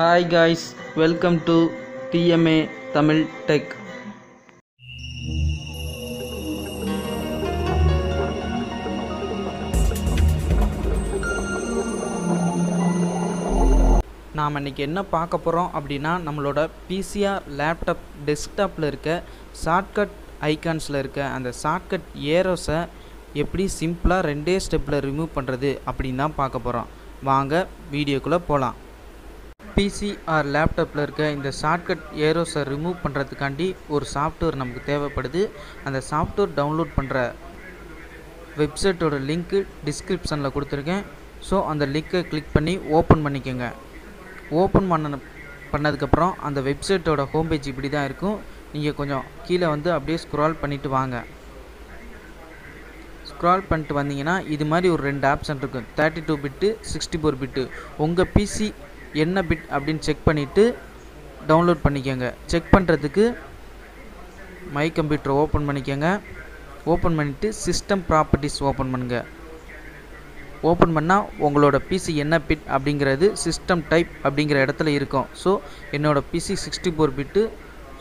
Hi guys welcome to TMA Tamil tech நாம் இன்றைக்கி என்ன பார்க்க போகிறோம் அப்படின்னா நம்மளோட பிசிஆர் லேப்டாப் டெஸ்க்டாப்பில் இருக்க ஷார்ட்கட் ஐக்கான்ஸில் இருக்க அந்த ஷார்ட்கட் ஏரோஸை எப்படி சிம்பிளாக ரெண்டே ஸ்டெப்பில் ரிமூவ் பண்ணுறது அப்படின்னு தான் பார்க்க போகிறோம் வாங்க வீடியோக்குள்ளே போகலாம் பிசிஆர் லேப்டாப்பில் இருக்க இந்த ஷார்ட்கட் ஏரோஸை ரிமூவ் பண்ணுறதுக்காண்டி ஒரு சாஃப்ட்வேர் நமக்கு தேவைப்படுது. அந்த சாஃப்ட்வேர் டவுன்லோட் பண்ணுற வெப்சைட்டோட லிங்க்கு டிஸ்கிரிப்ஷனில் கொடுத்துருக்கேன். ஸோ அந்த லிங்க்கை கிளிக் பண்ணி ஓப்பன் பண்ணிக்கோங்க. ஓப்பன் பண்ண பண்ணதுக்கப்புறம் அந்த வெப்சைட்டோட ஹோம் பேஜ் இப்படி தான் இருக்கும். நீங்கள் கொஞ்சம் கீழே வந்து அப்படியே ஸ்க்ரால் பண்ணிவிட்டு வாங்க. ஸ்க்ரால் பண்ணிட்டு வந்தீங்கன்னா இது மாதிரி ஒரு ரெண்டு ஆப்ஷன் இருக்கும். Thirty two bit sixty four bit உங்கள் பிசி என்ன பிட் அப்படின்னு செக் பண்ணிவிட்டு டவுன்லோட் பண்ணிக்கோங்க. செக் பண்ணுறதுக்கு மை கம்ப்யூட்டரை ஓப்பன் பண்ணிக்கோங்க. ஓப்பன் பண்ணிவிட்டு சிஸ்டம் ப்ராப்பர்ட்டிஸ் ஓப்பன் பண்ணுங்கள் ஓப்பன் பண்ணால் உங்களோட பிசி என்ன பிட் அப்படிங்கிறது சிஸ்டம் டைப் அப்படிங்கிற இடத்துல இருக்கும். ஸோ என்னோடய PC sixty four bit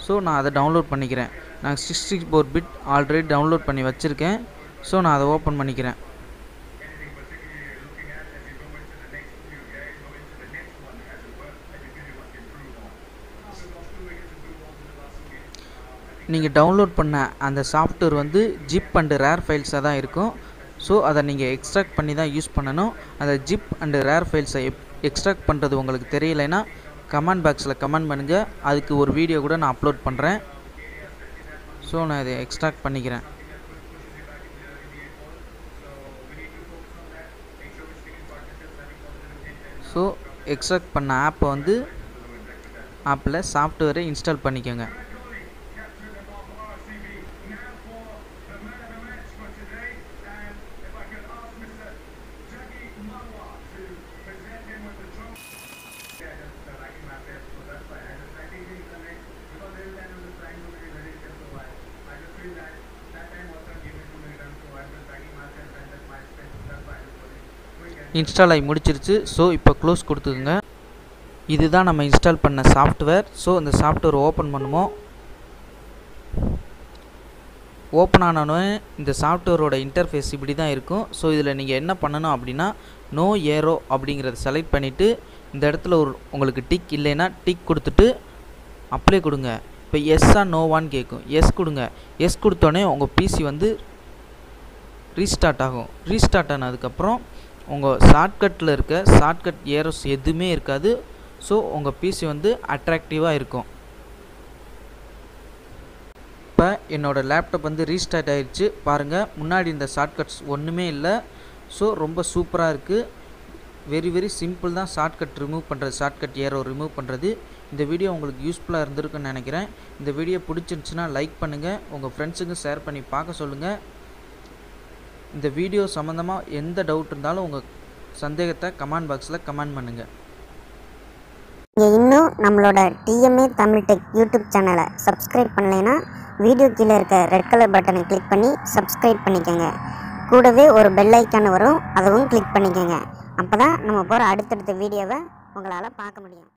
so நான் அதை டவுன்லோட் பண்ணிக்கிறேன். நான் sixty four bit already download பண்ணி வச்சுருக்கேன். ஸோ நான் அதை ஓப்பன் பண்ணிக்கிறேன். நீங்கள் டவுன்லோட் பண்ண அந்த சாஃப்ட்வேர் வந்து ஜிப் அண்டு ரேர் ஃபைல்ஸாக தான் இருக்கும். ஸோ அதை நீங்கள் எக்ஸ்ட்ராக்ட் பண்ணி தான் யூஸ் பண்ணணும். அந்த ஜிப் அண்டு ரேர் ஃபைல்ஸை எப் எக்ஸ்ட்ராக்ட் பண்ணுறது உங்களுக்கு தெரியலைன்னா கமெண்ட் பாக்ஸில் கமெண்ட் பண்ணுங்கள் அதுக்கு ஒரு வீடியோ கூட நான் அப்லோட் பண்ணுறேன் ஸோ நான் இதை எக்ஸ்ட்ராக்ட் பண்ணிக்கிறேன். ஸோ எக்ஸ்ட்ராக்ட் பண்ண ஆப்பை வந்து ஆப்பில் சாஃப்ட்வேரை இன்ஸ்டால் பண்ணிக்கோங்க. இன்ஸ்டால் ஆகி முடிச்சிருச்சு. ஸோ இப்போ க்ளோஸ் கொடுத்துக்குங்க. இதுதான் நம்ம இன்ஸ்டால் பண்ண சாஃப்ட்வேர் ஸோ இந்த சாஃப்ட்வேர் ஓப்பன் பண்ணுவோம் ஓப்பன் ஆனோடனே இந்த சாஃப்ட்வேரோட இன்டர்ஃபேஸ் இப்படி தான் இருக்கும். ஸோ இதில் நீங்கள் என்ன பண்ணணும் அப்படின்னா நோ ஏரோ அப்படிங்கிறத செலக்ட் பண்ணிவிட்டு இந்த இடத்துல ஒரு உங்களுக்கு டிக் இல்லைன்னா டிக் கொடுத்துட்டு அப்ளை கொடுங்க. இப்போ எஸ்ஸா நோவான்னு கேட்கும் எஸ் கொடுங்க. எஸ் கொடுத்தோடனே உங்கள் பிசி வந்து ரீஸ்டார்ட் ஆகும். ரீஸ்டார்ட் ஆனதுக்கப்புறம் உங்கள் ஷார்ட்கட்டில் இருக்க ஷார்ட்கட் ஏரோஸ் எதுவுமே இருக்காது. ஸோ உங்கள் பிசி வந்து அட்ராக்டிவாக இருக்கும். இப்போ என்னோடய லேப்டாப் வந்து ரீஸ்டார்ட் ஆகிடுச்சு பாருங்கள் முன்னாடி இந்த ஷார்ட்கட்ஸ் ஒன்றுமே இல்லை. ஸோ ரொம்ப சூப்பராக இருக்குது வெரி வெரி சிம்பிள் தான் ஷார்ட்கட் ரிமூவ் பண்ணுறது ஷார்ட்கட் ஏரோ ரிமூவ் பண்ணுறது இந்த வீடியோ உங்களுக்கு யூஸ்ஃபுல்லாக இருந்திருக்குன்னு நினைக்கிறேன். இந்த வீடியோ பிடிச்சிருந்துச்சுன்னா லைக் பண்ணுங்கள் உங்கள் ஃப்ரெண்ட்ஸுக்கும் ஷேர் பண்ணி பார்க்க சொல்லுங்கள் இந்த வீடியோ சம்மந்தமாக எந்த டவுட் இருந்தாலும் உங்கள் சந்தேகத்தை கமெண்ட் பாக்ஸில் கமெண்ட் பண்ணுங்கள் நீங்கள் இன்னும் நம்மளோட டிஎம்ஏ தமிழ் டெக் யூடியூப் சேனலை சப்ஸ்கிரைப் பண்ணலைன்னா வீடியோ கீழே இருக்க ரெட் கலர் பட்டனை கிளிக் பண்ணி சப்ஸ்கிரைப் பண்ணிக்கோங்க. கூடவே ஒரு பெல் ஐக்கான் வரும் அதுவும் கிளிக் பண்ணிக்கோங்க. அப்போ தான் நம்ம போகிற அடுத்தடுத்த வீடியோவை உங்களால் பார்க்க முடியும்.